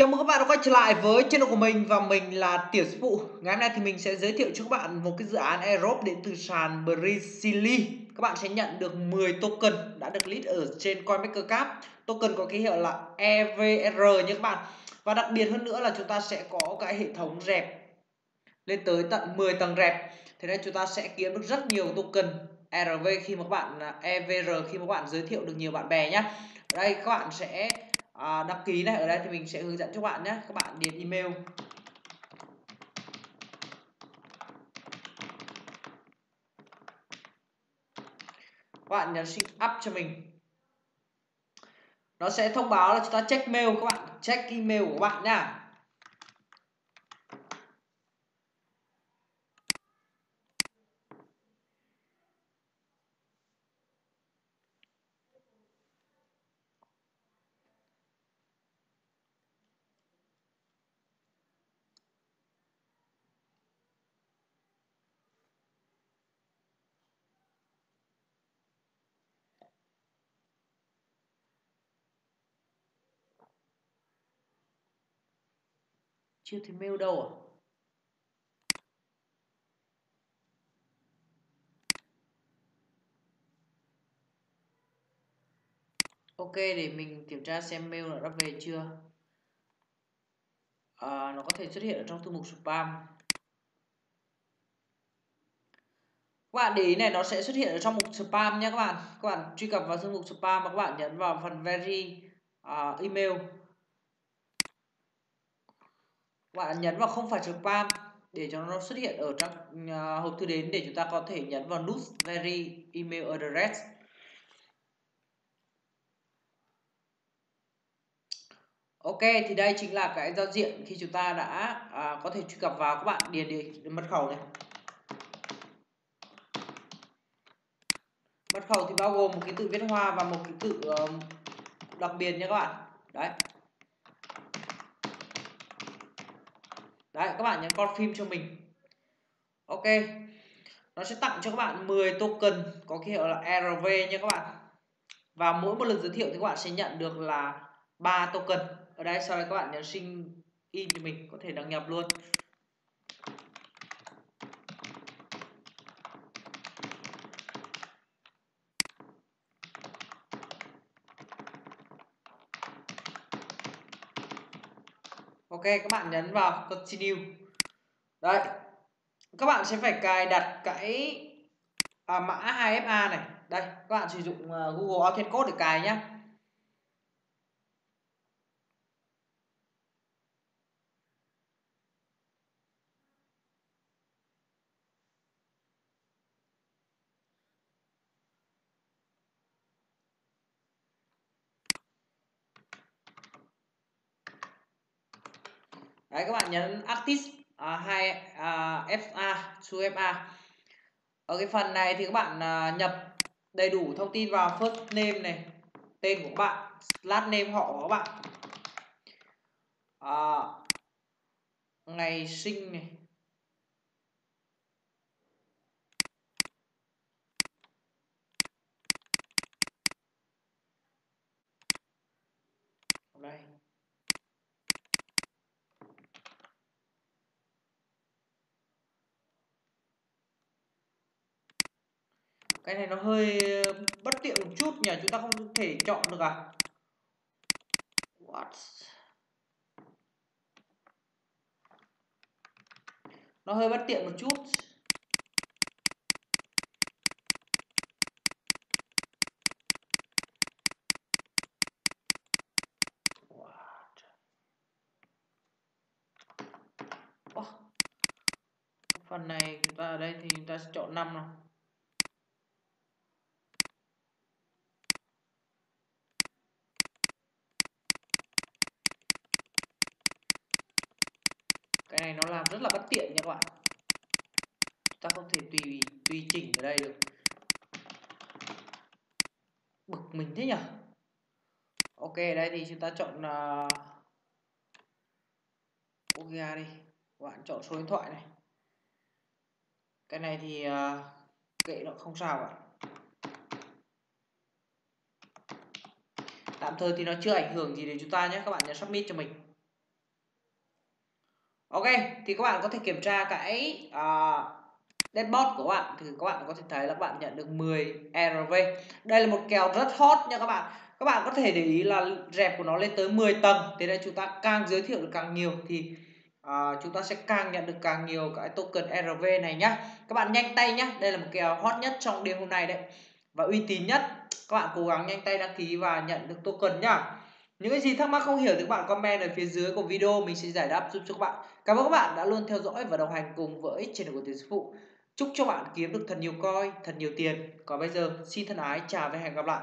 Chào mừng các bạn đã quay trở lại với channel của mình và mình là Tiểu Sư Phụ. Ngày hôm nay thì mình sẽ giới thiệu cho các bạn một cái dự án airdrop đến từ sàn Brizili Các bạn sẽ nhận được 10 token đã được list ở trên CoinMakerCap. Token có ký hiệu là EVR nhé các bạn. Và đặc biệt hơn nữa là chúng ta sẽ có cái hệ thống rẹp lên tới tận 10 tầng rẹp Thế nên chúng ta sẽ kiếm được rất nhiều token RV khi mà các bạn EVR khi mà các bạn giới thiệu được nhiều bạn bè nhé đây, các bạn sẽ à, đăng ký này ở đây thì mình sẽ hướng dẫn cho bạn nhé. Các bạn điền email. Các bạn nhấn sign up cho mình. Nó sẽ thông báo là chúng ta check mail các bạn. Check email của các bạn nhá chưa thấy mail đâu à? Ok để mình kiểm tra xem mail đã về chưa. À, nó có thể xuất hiện ở trong thư mục spam. Các bạn để ý này nó sẽ xuất hiện ở trong mục spam nhé các bạn. Các bạn truy cập vào thư mục spam và các bạn nhấn vào phần very uh, email bạn nhấn vào không phải spam để cho nó xuất hiện ở trong uh, hộp thư đến để chúng ta có thể nhấn vào nút very email address. Ok thì đây chính là cái giao diện khi chúng ta đã à, có thể truy cập vào. Các bạn điền điền mật khẩu này. Mật khẩu thì bao gồm một ký tự viết hoa và một ký tự uh, đặc biệt nha các bạn. Đấy. Đấy, các bạn nhấn confirm cho mình. Ok. Nó sẽ tặng cho các bạn 10 token có ký hiệu là RV nha các bạn. Và mỗi một lần giới thiệu thì các bạn sẽ nhận được là 3 token. Ở đây sau đây các bạn nhấn sinh in cho mình, có thể đăng nhập luôn. Ok các bạn nhấn vào continue. Đấy. Các bạn sẽ phải cài đặt cái à, mã 2FA này. Đây các bạn sử dụng uh, Google Authenticate để cài nhé đấy các bạn nhấn artist à, hay à, fa su fa ở cái phần này thì các bạn à, nhập đầy đủ thông tin vào first name này tên của các bạn last name họ của các bạn. À, ngày sinh này đây cái này nó hơi bất tiện một chút nhỉ? Chúng ta không thể chọn được à? What? nó hơi bất tiện một chút. Phần này chúng ta ở đây thì chúng ta sẽ chọn năm nào? Cái này nó làm rất là bất tiện nha các bạn. Ta không thể tùy tùy chỉnh ở đây được. Bực mình thế nhỉ ok đây thì chúng ta chọn à, uh, ok đi. Các bạn chọn số điện thoại này. Cái này thì uh, kệ nó không sao cả tạm thời thì nó chưa ảnh hưởng gì đến chúng ta nhé. Các bạn nhấn submit cho mình ok thì các bạn có thể kiểm tra cái uh, dashboard của các bạn. Thì các bạn có thể thấy là các bạn nhận được 10 RV đây là một kèo rất hot nha các bạn. Các bạn có thể để ý là rẹp của nó lên tới 10 tầng. Thế nên chúng ta càng giới thiệu được càng nhiều thì uh, chúng ta sẽ càng nhận được càng nhiều cái token RV này nhá. Các bạn nhanh tay nhá. Đây là một kèo hot nhất trong đêm hôm nay đấy. Và uy tín nhất. Các bạn cố gắng nhanh tay đăng ký và nhận được token nhá những cái gì thắc mắc không hiểu thì các bạn comment ở phía dưới của video, mình sẽ giải đáp giúp cho các bạn. Cảm ơn các bạn đã luôn theo dõi và đồng hành cùng với channel của tiến sư phụ. Chúc cho bạn kiếm được thật nhiều coin, thật nhiều tiền. Còn bây giờ, xin thân ái, chào và hẹn gặp lại.